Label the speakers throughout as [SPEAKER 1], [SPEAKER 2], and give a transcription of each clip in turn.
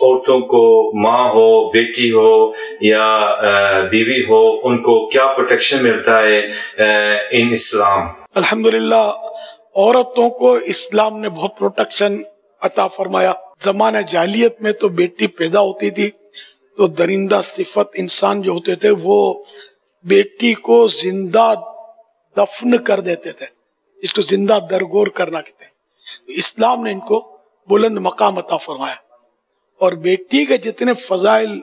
[SPEAKER 1] औरतों को माँ हो, बेटी हो या बीवी हो, उनको क्या प्रोटेक्शन मिलता है इन इस्लाम?
[SPEAKER 2] अल्हम्दुलिल्लाह, औरतों को इस्लाम ने बहुत प्रोटेक्शन अता फरमाया। जमाने जालियत में तो बेटी पैदा होती थी तो दरिंदा सिफत इंसान जो होते थे, वो बेटी को ज़िंदा दफन कर देते थे इसको ज़िंदा दरगोर करना कहते हैं। तो इस्लाम ने इनको बुलंद मकाम अता फरमाया। और बेटी के जितने फजाइल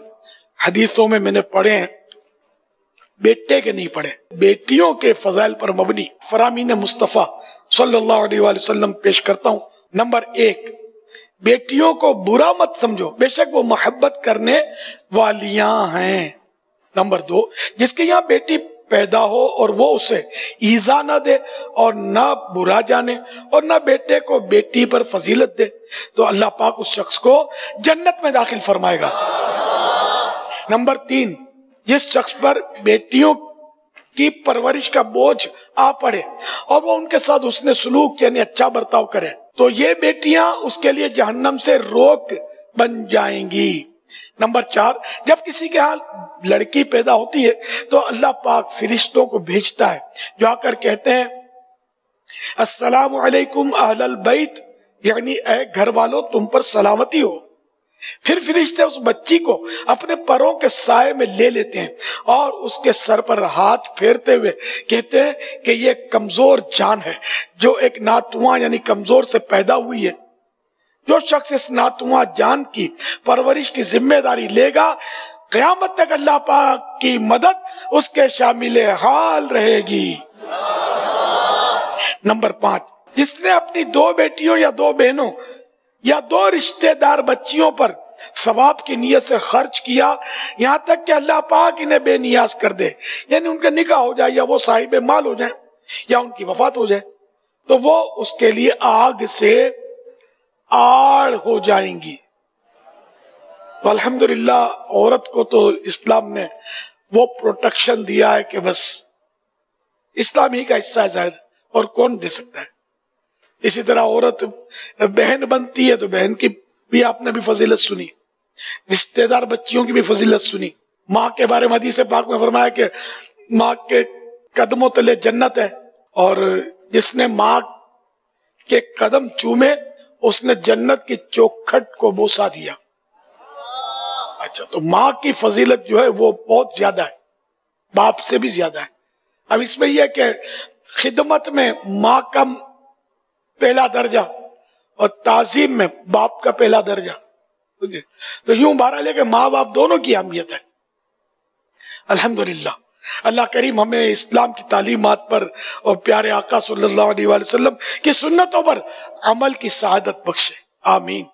[SPEAKER 2] हदीसों में मैंने पढ़े हैं, बेटे के नहीं पढ़े। बेटियों के फजाइल पर मबनी फरामीन मुस्तफ़ा वसल्लम पेश करता हूँ। नंबर एक, बेटियों को बुरा मत समझो। बेशक वो मोहब्बत करने वालियाँ हैं। नंबर दो, जिसके यहाँ बेटी पैदा हो और वो उसे ईजा ना दे और ना बुरा जाने और ना बेटे को बेटी पर फजीलत दे तो अल्लाह पाक उस शख्स को जन्नत में दाखिल फरमाएगा। नंबर तीन, जिस शख्स पर बेटियों की परवरिश का बोझ आ पड़े और वो उनके साथ उसने सलूक यानी अच्छा बर्ताव करे तो ये बेटियाँ उसके लिए जहन्नम से रोक बन जाएँगी। नंबर चार, जब किसी के यहाँ लड़की पैदा होती है तो अल्लाह पाक फरिश्तों को भेजता है। जो आकर कहते हैं, अस्सलाम वालेकुम अहलल बैत यानी, ए घर वालों तुम पर सलामती हो। फिर फरिश्ते उस बच्ची को अपने परों के साय में ले लेते हैं और उसके सर पर हाथ फेरते हुए कहते हैं कि ये कमज़ोर जान है, जो एक नातुआ, यानी कमज़ोर से पैदा हुई है। जो शख्स इस नातुआ जान की परवरिश की ज़िम्मेदारी लेगा, कयामत तक अल्लाह पाक की मदद उसके शामिल हाल रहेगी। नंबर पाँच, जिसने अपनी दो बेटियों या दो बहनों या दो रिश्तेदार बच्चियों पर सवाब की नीयत से खर्च किया, यहाँ तक कि अल्लाह पाक इन्हें बेनियाज कर दे, यानी उनका निकाह हो जाए या वो साहिब माल हो जाए या उनकी वफात हो जाए तो वो उसके लिए आग से आड़ हो जाएँगी। तो अल्हम्दुलिल्लाह, औरत को तो इस्लाम ने वो प्रोटेक्शन दिया है कि बस इस्लाम ही का हिस्सा है ज़ाहिर, और कौन दे सकता है? इसी तरह औरत, बहन बनती है तो बहन की भी आपने भी फजीलत सुनी, रिश्तेदार बच्चियों की भी फजीलत सुनी। माँ के बारे में हदीस पाक में फरमाया कि माँ के कदमों तले जन्नत है, और जिसने माँ के कदम चूमे उसने जन्नत की चौखट को बोसा दिया। अच्छा तो माँ की फजीलत जो है वो बहुत ज़्यादा है। बाप से भी ज़्यादा है। अब इसमें यह कि खिदमत में माँ का पहला दर्जा और ताजीम में बाप का पहला दर्जा। तो यूँ बारह लेके माँ बाप दोनों की अहमियत है। अल्हम्दुलिल्लाह। अल्लाह करीम हमें इस्लाम की तालीमत पर और प्यारे आका सल्लल्लाहु अलैहि वसल्लम की सुन्नतों पर अमल की शहादत बख्शे। आमीन।